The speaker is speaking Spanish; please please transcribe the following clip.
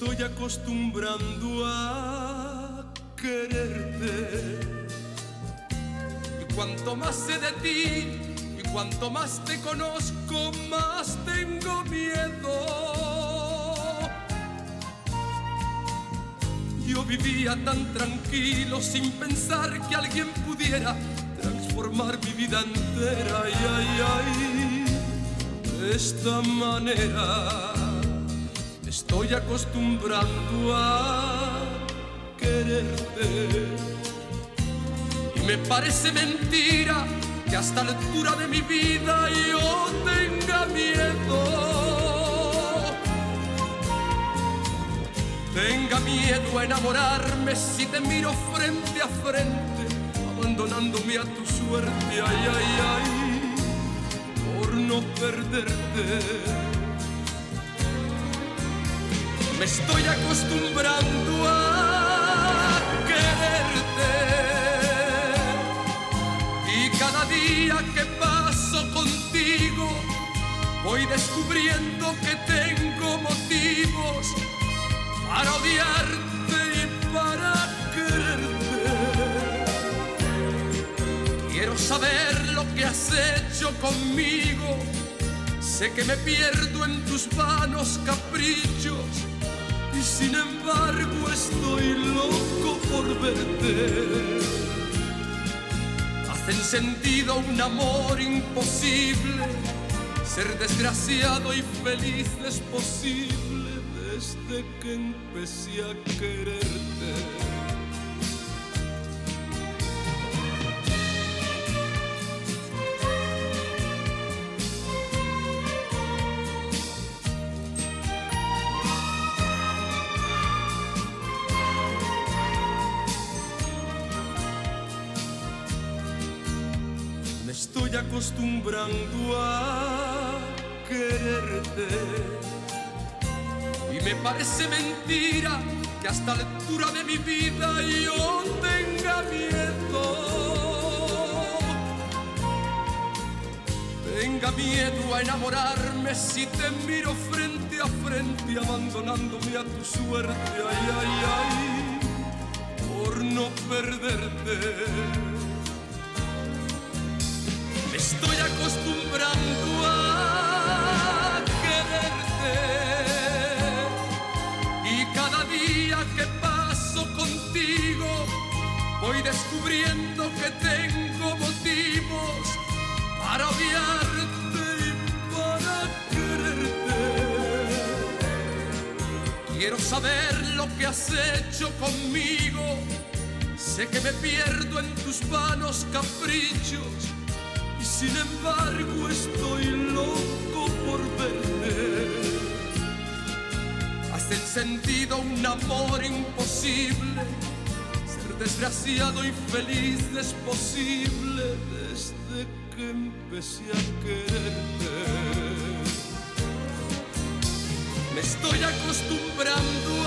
estoy acostumbrando a quererte. Y cuanto más sé de ti y cuanto más te conozco, más tengo miedo. Yo vivía tan tranquilo sin pensar que alguien pudiera transformar mi vida entera. Ay, ay, ay, de esta manera estoy acostumbrando a quererte. Y me parece mentira que hasta la altura de mi vida yo tenga miedo. Tenga miedo a enamorarme si te miro frente a frente, abandonándome a tu suerte, ay, ay, ay, por no perderte me estoy acostumbrando a quererte. Y cada día que paso contigo, voy descubriendo que tengo motivos para odiarte y para quererte. Quiero saber lo que has hecho conmigo. Sé que me pierdo en tus vanos caprichos y sin embargo estoy loco por verte. Hacen sentido un amor imposible, ser desgraciado y feliz es posible desde que empecé a quererte. Acostumbrando a quererte. Y me parece mentira que hasta la altura de mi vida yo tenga miedo. Tenga miedo a enamorarme si te miro frente a frente, abandonándome a tu suerte, ay, ay, ay, por no perderte estoy acostumbrando a quererte. Y cada día que paso contigo, voy descubriendo que tengo motivos para odiarte y para quererte. Quiero saber lo que has hecho conmigo. Sé que me pierdo en tus vanos caprichos sin embargo estoy loco por verte. Has sentido un amor imposible, ser desgraciado y feliz es posible desde que empecé a quererte. Me estoy acostumbrando